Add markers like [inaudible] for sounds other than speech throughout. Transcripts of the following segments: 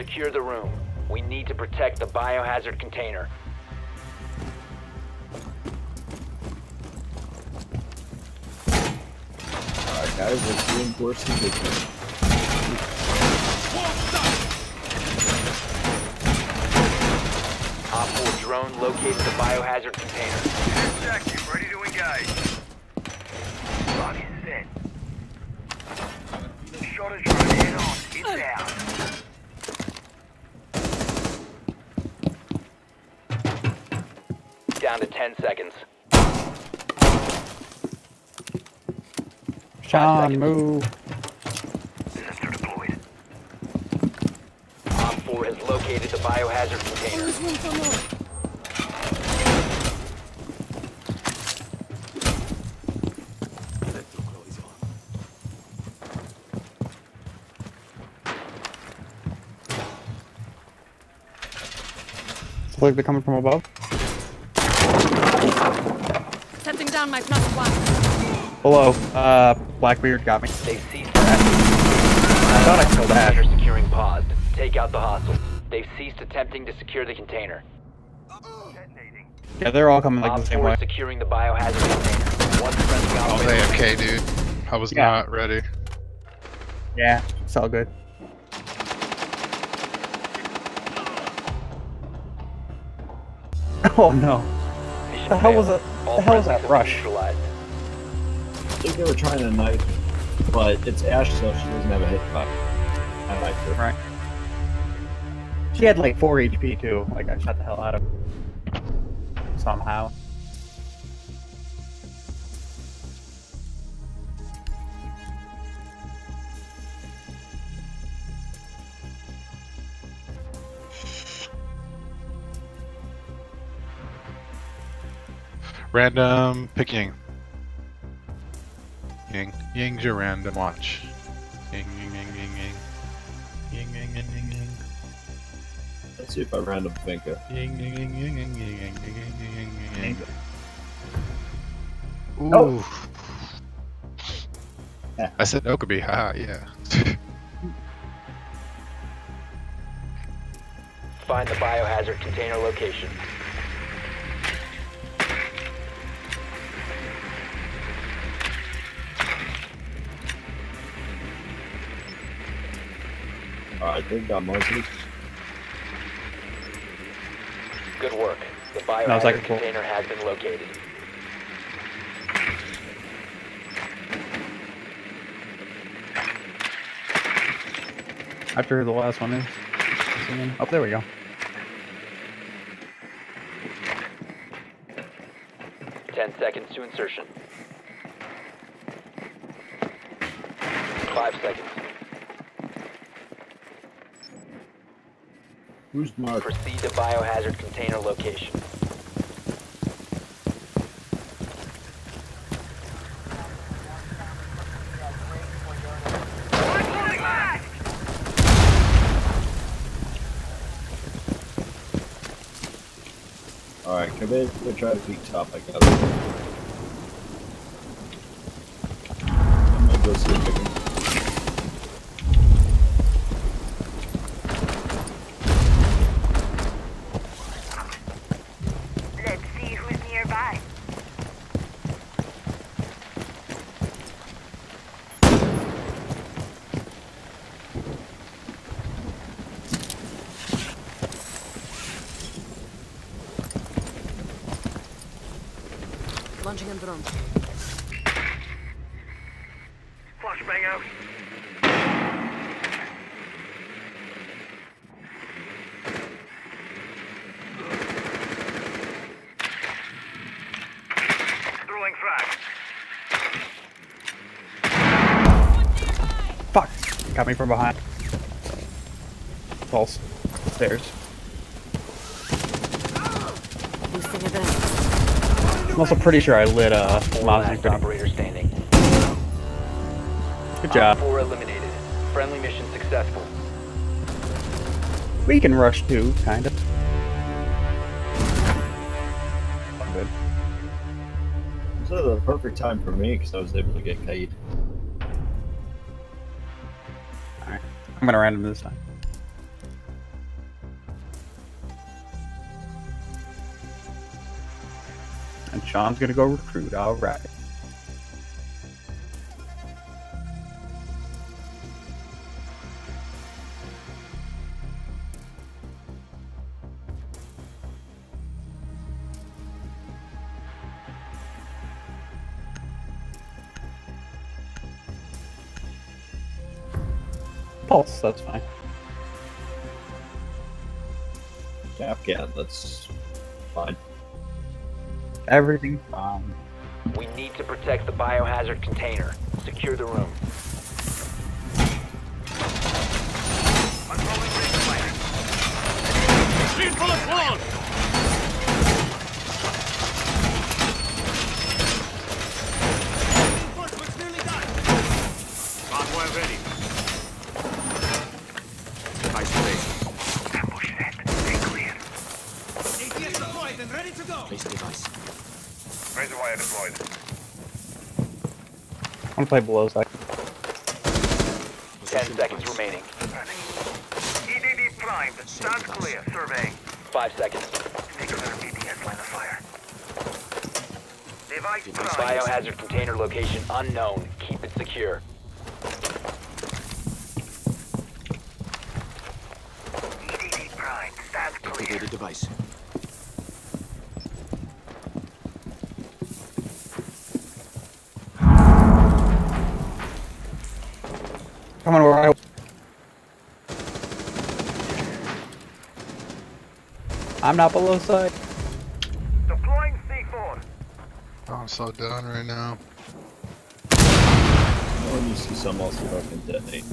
secure the room. We need to protect the biohazard container. Alright guys, let's reinforce the victory. Op 4 drone located the biohazard container. Active, ready to engage. Lock is set. Shot a drone head on. It's down. 10 seconds. Sean, move. Sensor deployed. Op 4 has located the biohazard container. Looks like they're coming from above. Down my plus one. Below. Uh, Blackbeard got me. They ceased I thought I killed Ash. Container securing paused. Take out the hostiles. They've ceased attempting to secure the container. Detonating. Yeah, they're all coming like Op the same way. is securing the biohazard container. One friendly I was operator AFK, dude. I was Yeah. not ready. Yeah, it's all good. [laughs] Oh no. Mission The hell was failed. That- All the hell was friendlies that rush? neutralized. I think they were trying to knife, but it's Ash, so she doesn't have a hit box. I like her. Right. She had like 4 HP too. Like, I shot the hell out of her. Somehow. Random pick Ying. Ying. Ying's your random watch. Ying, ying, ying, ying, ying. Ying, ying, ying, ying, ying. Let's see if I random Finka. Ying, ying, ying, ying, ying, ying, ying, ying, ying, ying, ying, ying. Oh. Ooh. I said Okabe, haha, yeah. Find the biohazard container location. Alright, they've got Mosley. Good work. The biohazard floor. container has been located. After the last one is. Oh, there we go. Ten seconds to insertion. Five seconds. Who's Mark? Proceed to biohazard container location. Alright, come in. We're trying to peek top. I got it. I'm gonna go see if I can. Let's who's nearby. Launching a drone. Flashbang out. Throwing frag. Fuck! Got me from behind. False. Stairs. I'm also pretty sure I lit uh, a Four Mosley last operator standing. Good Op job. Four eliminated. Friendly mission successful. We can rush too, kind This was the perfect time for me because I was able to get Kaid. Alright. I'm gonna random this time. And Sean's gonna go recruit, alright. Pulse, that's fine. Kapkan, that's fine. Everything fine. We need to protect the biohazard container. Secure the room. Unrolling ring fire. Convoy ready. Isolation. Ambush set. Stay clear. Razor wire deployed. I'm gonna play below side. Ten seconds remaining. EDD primed. Sounds clear. Surveying. Five seconds. Stay clear of BPS line of fire. Device primed. Biohazard container location unknown. Keep it secure. EDD primed. Sounds clear. device. Come on, where I. I'm not below side. Deploying C4. Oh, I'm so done right now. When you see someone else fucking detonate.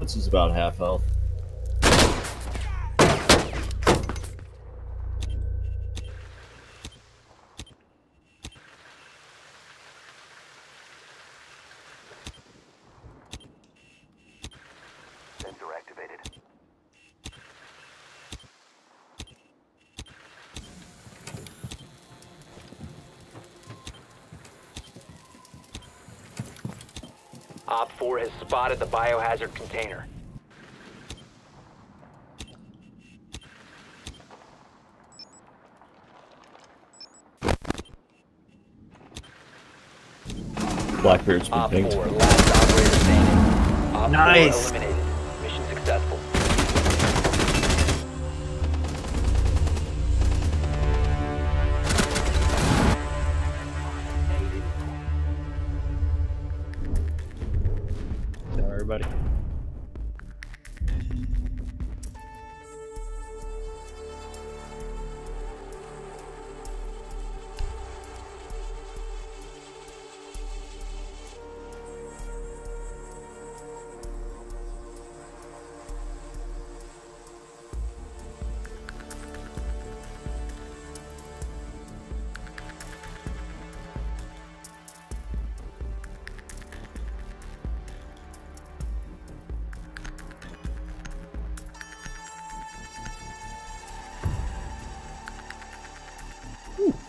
This is about half health. Sensor activated. Op 4 has spotted the biohazard container. Blackbeard's been Op pinged. 4, last operator standing. Op Nice.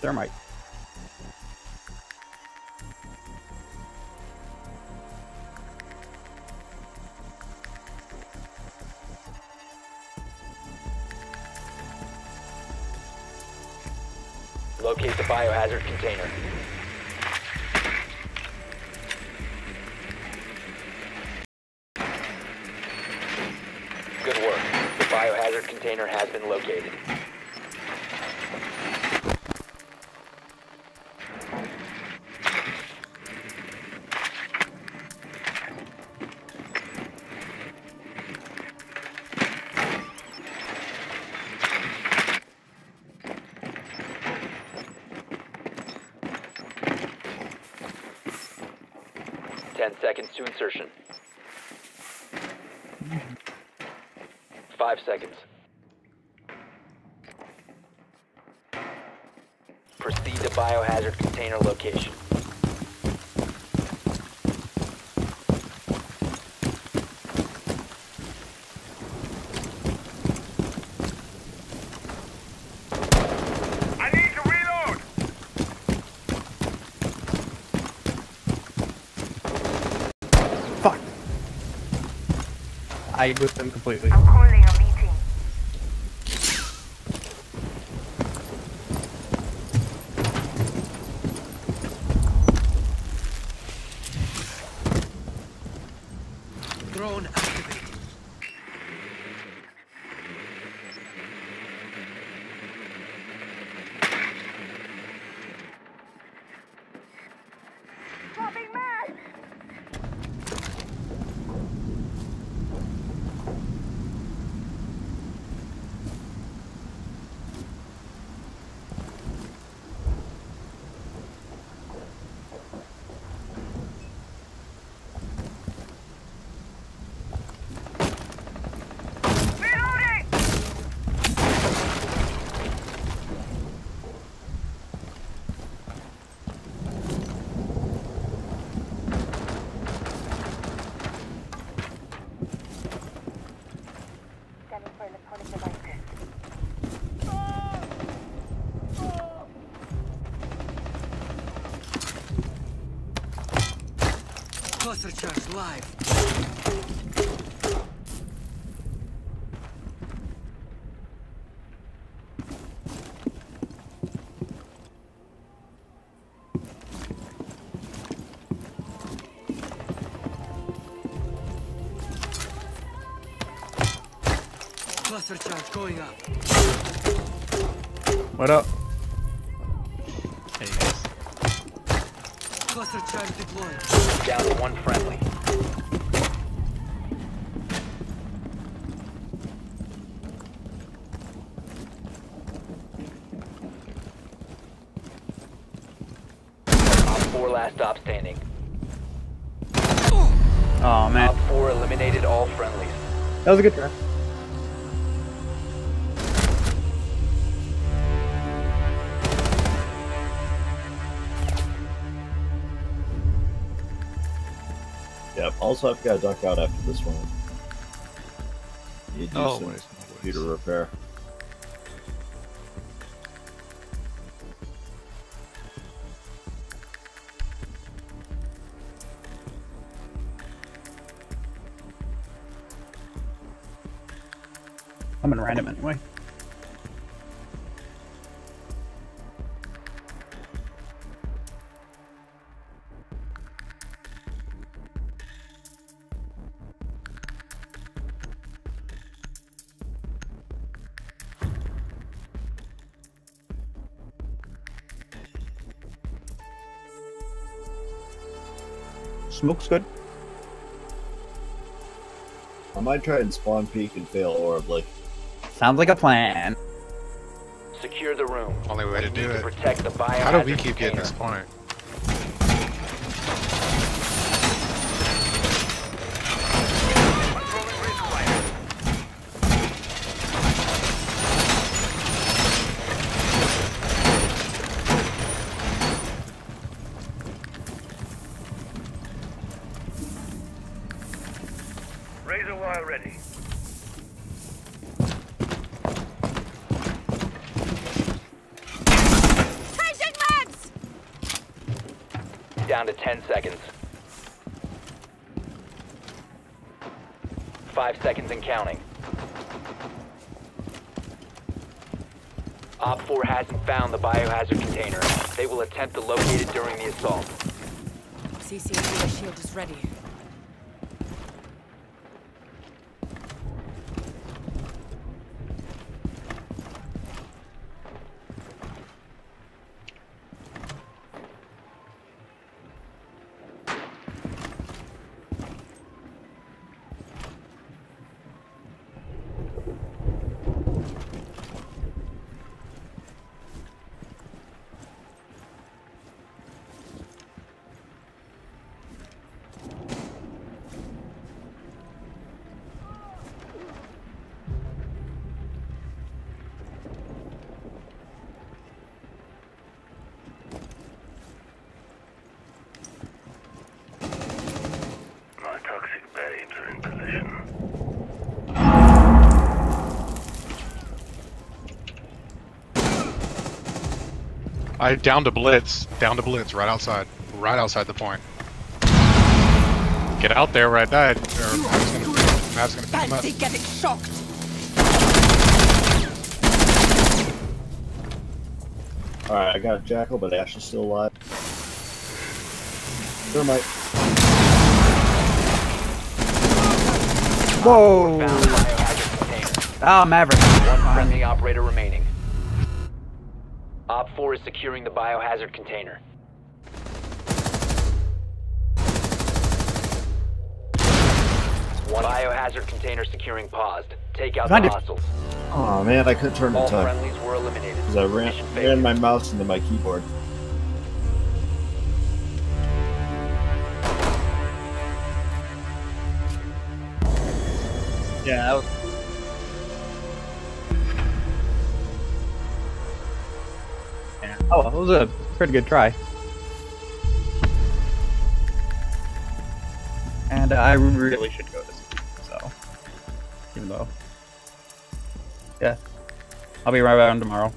Thermite. Locate the biohazard container. Good work. The biohazard container has been located. Ten seconds to insertion. Five seconds. Proceed to biohazard container location. I need to reload. I with them completely. Cluster live. Cluster charge going up. What up? Hey guys. Cluster charge deployed. Down to one friendly. Op 4 last stop standing. Oh man, Op 4 eliminated all friendlies. that was a good try. Also, I've got to duck out after this one. You do Oh, some always, computer repair. I'm in random anyway. Smoke's good. I might try and spawn peek and fail horribly. Sounds like a plan. Secure the room. Only way to Need do to it. protect the biohazard How do we keep getting this point? Down to 10 seconds. Five seconds and counting. Op 4 hasn't found the biohazard container. They will attempt to locate it during the assault. CCTV shield is ready. I down to blitz, down to blitz, right outside, right outside the point. Get out there where I died. Or I was gonna, Mav's gonna pick him up. Fancy getting shocked. Alright, I got Jackal, but Ash is still alive. Thermite. Whoa! Found biohazard container. Ah, Maverick. One friendly operator remaining. Op 4 is securing the biohazard container. One biohazard container securing paused. Take out Behind the you. hostiles. Oh man, I couldn't turn the All time. friendlies were eliminated. Because I ran, Mission ran failure. my mouse into my keyboard. Yeah, that was. Yeah. Oh, that was a pretty good try. And I really should go this week, so. Even though. Yeah. I'll be right around tomorrow.